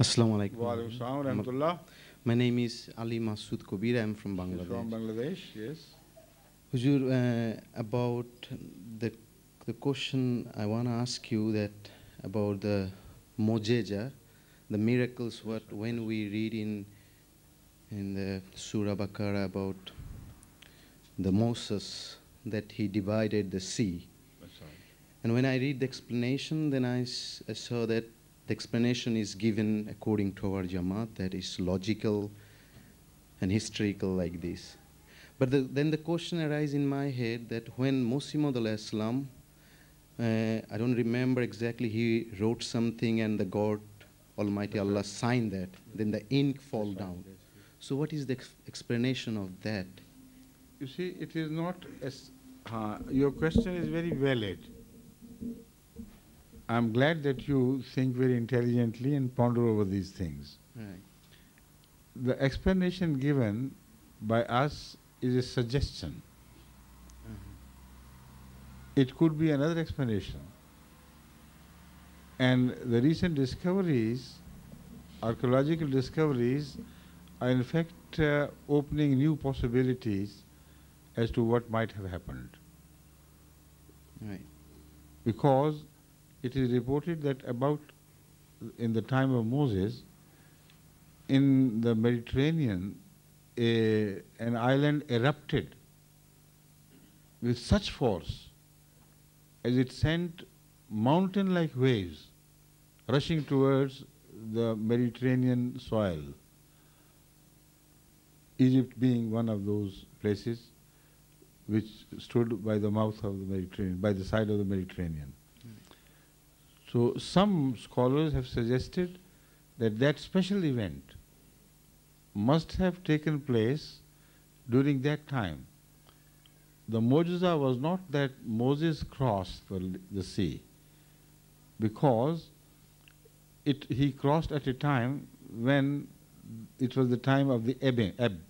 Assalamu alaikum. Wa alaikum wa rahmatullah. My name is Ali Masood Kobir. I'm from Bangladesh. From Bangladesh, yes. Huzur, uh, about the the question I want to ask you that about the mojeja, the miracles. What when we read in in the Surah Bakara about the Moses that he divided the sea, right. and when I read the explanation, then I, s- I saw that the explanation is given according to our Jamaat, that is logical and historical like this. But the, then the question arises in my head that when Muhammad Islam, uh, I don't remember exactly, he wrote something and the God Almighty Allah signed that, then the ink fall down. So what is the ex- explanation of that? You see, it is not as. Uh, your question is very valid. I'm glad that you think very intelligently and ponder over these things. Right. The explanation given by us is a suggestion. It could be another explanation. And the recent discoveries, archaeological discoveries, are in fact uh, opening new possibilities as to what might have happened. Right. Because it is reported that about in the time of Moses, in the Mediterranean, a, an island erupted with such force as it sent mountain like waves rushing towards the Mediterranean soil. Egypt being one of those places which stood by the mouth of the Mediterranean, by the side of the Mediterranean. So some scholars have suggested that that special event must have taken place during that time. The Mojiza was not that Moses crossed the sea, because it, he crossed at a time when it was the time of the ebbing, ebb,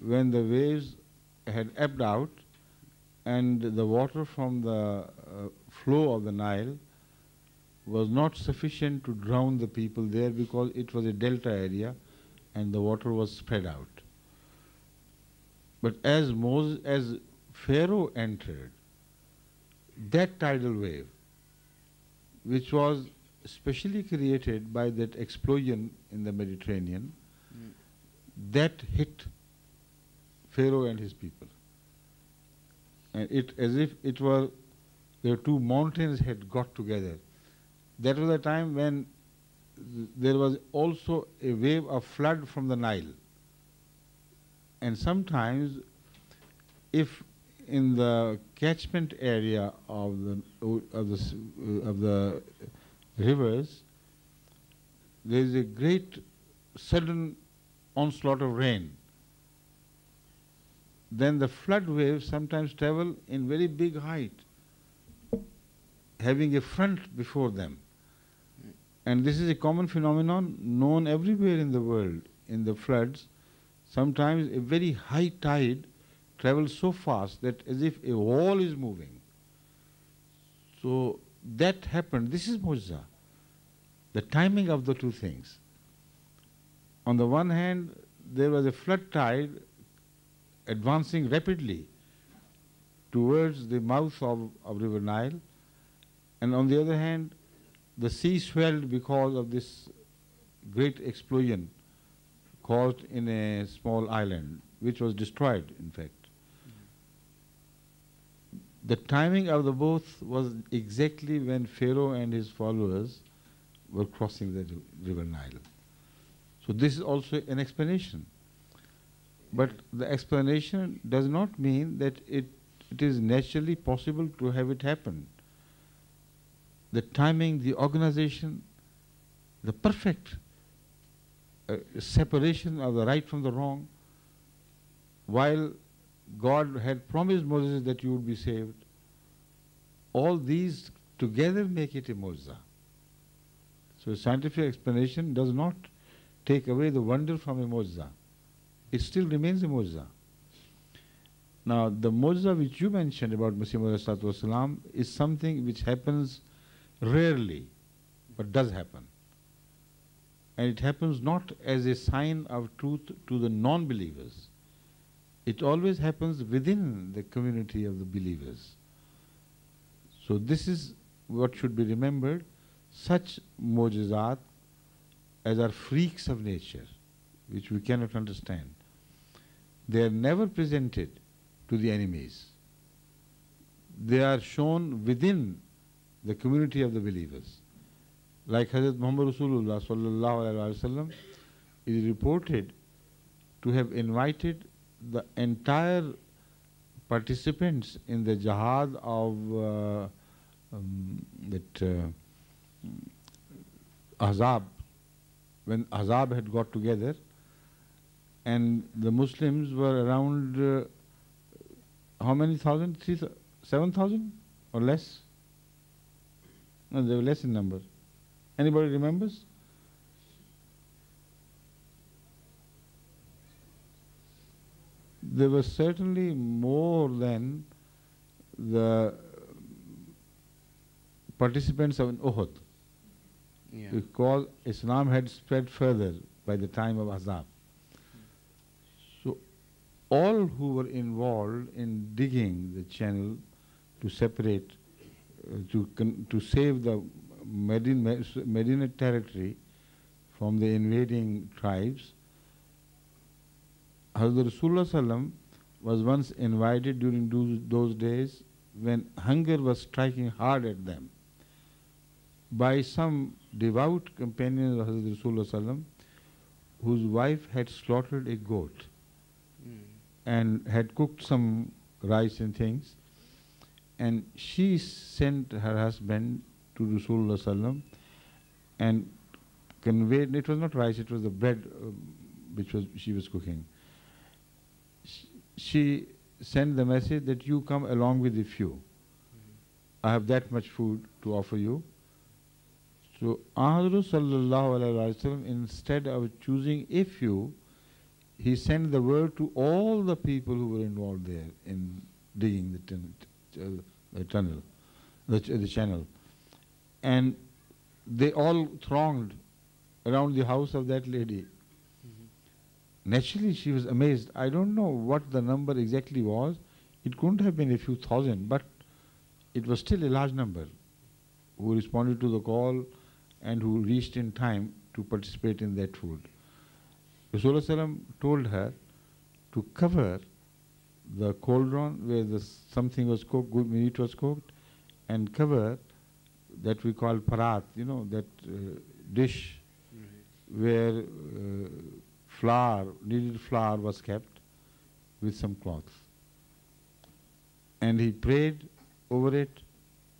when the waves had ebbed out and the water from the uh, flow of the Nile was not sufficient to drown the people there because it was a delta area and the water was spread out. But as Moses, as Pharaoh entered, that tidal wave, which was specially created by that explosion in the Mediterranean, hmm. that hit Pharaoh and his people. And it as if it were the two mountains had got together. That was the time when there was also a wave of flood from the Nile. And sometimes, if in the catchment area of the of the of the rivers, there is a great sudden onslaught of rain. Then the flood waves sometimes travel in very big height, having a front before them. And this is a common phenomenon known everywhere in the world. In the floods, sometimes a very high tide travels so fast that as if a wall is moving. So that happened. This is Mujza. The timing of the two things. On the one hand, there was a flood tide advancing rapidly towards the mouth of, of River Nile, and on the other hand, the sea swelled because of this great explosion caused in a small island, which was destroyed, in fact. The timing of the both was exactly when Pharaoh and his followers were crossing the river Nile. So this is also an explanation. But the explanation does not mean that it, it is naturally possible to have it happen. The timing, the organization, the perfect uh, separation of the right from the wrong, while God had promised Moses that you would be saved, all these together make it a mu'jiza. So scientific explanation does not take away the wonder from a mu'jiza. It still remains a mu'jiza. Now, the mu'jiza which you mentioned about Muhammad Wasalam is something which happens rarely, but does happen. and it happens not as a sign of truth to the non-believers. It always happens within the community of the believers. So this is what should be remembered. Such mujizat as are freaks of nature, which we cannot understand, they are never presented to the enemies. They are shown within the community of the believers. Like Hazrat Muhammad Rasulullah is reported to have invited the entire participants in the jihad of uh, um, that uh, Ahzab, when Ahzab had got together, and the Muslims were around uh, how many thousand? Three, seven thousand or less? No, they were less in number. Anybody remembers? There were certainly more than the participants of Uhud. Yeah. Because Islam had spread further by the time of Ahzab. So all who were involved in digging the channel to separate, to, con- to save the Medina, Medina territory from the invading tribes, Hazrat Rasulullah was once invited during those, those days when hunger was striking hard at them by some devout companions of Hazrat Rasulullah whose wife had slaughtered a goat Mm. and had cooked some rice and things and she sent her husband to Rasulullah and conveyed, it was not rice, it was the bread uh, which was she was cooking. She, sent the message that you come along with a few. I have that much food to offer you. So Ahadru sallallahu alaihi wasallam, instead of choosing a few, he sent the word to all the people who were involved there in digging the, tun- uh, the tunnel, the, ch- the channel. And they all thronged around the house of that lady. Naturally, she was amazed. I don't know what the number exactly was. It couldn't have been a few thousand, but it was still a large number who responded to the call and who reached in time to participate in that food. Rasulullah told her to cover the cauldron where the something was cooked, good meat was cooked, and cover that we call parat, you know, that uh, dish Right. where uh, flour, kneaded flour was kept with some cloth. And he prayed over it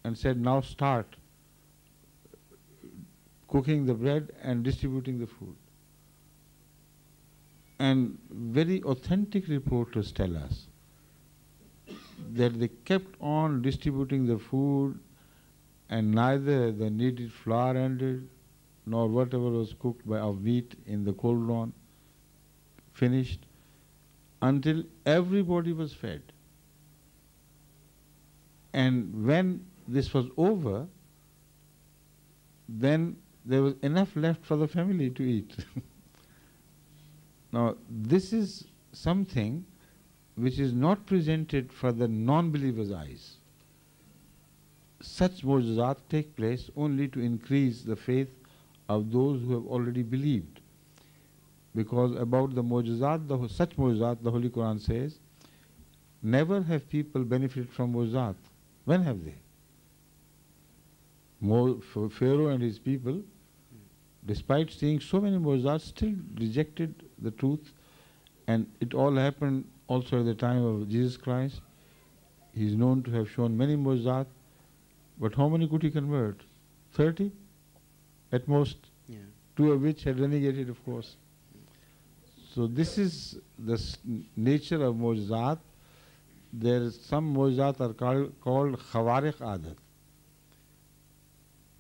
and said, now start cooking the bread and distributing the food. And very authentic reporters tell us that they kept on distributing the food and neither the needed flour ended nor whatever was cooked by of meat in the cauldron finished until everybody was fed. And when this was over, then there was enough left for the family to eat. now, this is something which is not presented for the non-believer's eyes. Such mujizat take place only to increase the faith of those who have already believed. Because about the mujizat, the, such mujizat, the Holy Quran says, never have people benefited from mujizat. When have they? Mo- Ph- Pharaoh and his people, despite seeing so many mujizat, still rejected the truth, and it all happened also at the time of Jesus Christ. He is known to have shown many mujizat, but how many could he convert? Thirty? At most, Yeah. two of which had renegated, of course. So this is the s- nature of mujizat. There is some mujizat are called, called khawariq adat.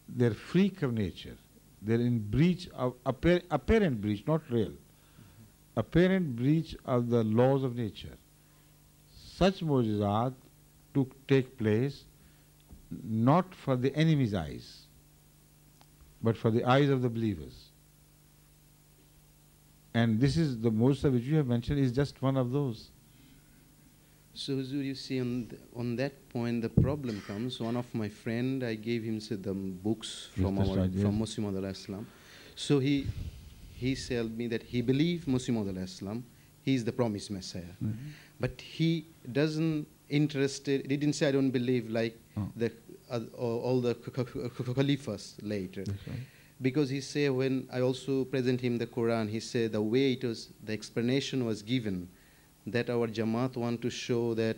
They're freak of nature. They're in breach of appar- apparent breach, not real. Apparent breach of the laws of nature. Such mujizat took take place not for the enemy's eyes, but for the eyes of the believers. And this is the Mosa which you have mentioned is just one of those. So Huzur, you see, on, th- on that point, the problem comes. One of my friend, I gave him say, the books from that's our right, from yes. Muslim Islam. So he he told me that he believed Muslim al Islam. He is the promised Messiah, but he doesn't interested. He didn't say I don't believe like Oh. the uh, all the caliphs later. Right. because he say when I also present him the Quran, he said the way it was, the explanation was given that our Jamaat want to show that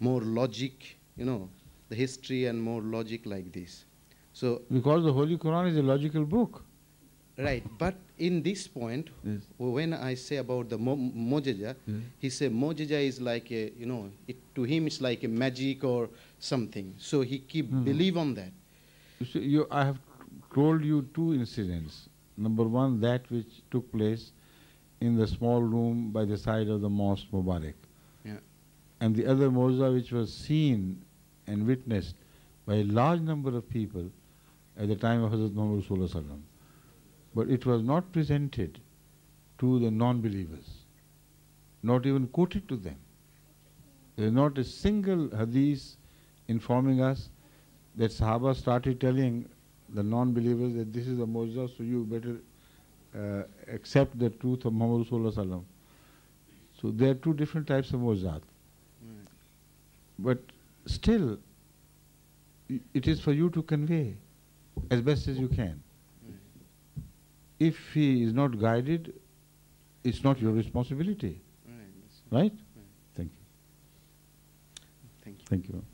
more logic, you know, the history and more logic like this. So, Because the Holy Quran is a logical book. Right, but in this point, Yes. when I say about the mo- mojaja, Yes. he said mojaja is like a, you know, it, to him it's like a magic or something. So he keep No, no. believe on that. You I have told you two incidents. Number one, that which took place in the small room by the side of the Mosque Mubarak. Yeah. And the other moza which was seen and witnessed by a large number of people at the time of Hazrat Muhammad Rasulullah. But it was not presented to the non-believers, not even quoted to them. There is not a single hadith informing us that Sahaba started telling the non-believers that this is a moza, so you better uh, accept the truth of Muhammad Rasulullah. So there are two different types of. Right. But still, it is for you to convey as best as you can. If he is not guided, it's not your responsibility, Right. Right? Right. Thank you. Thank you. Thank you.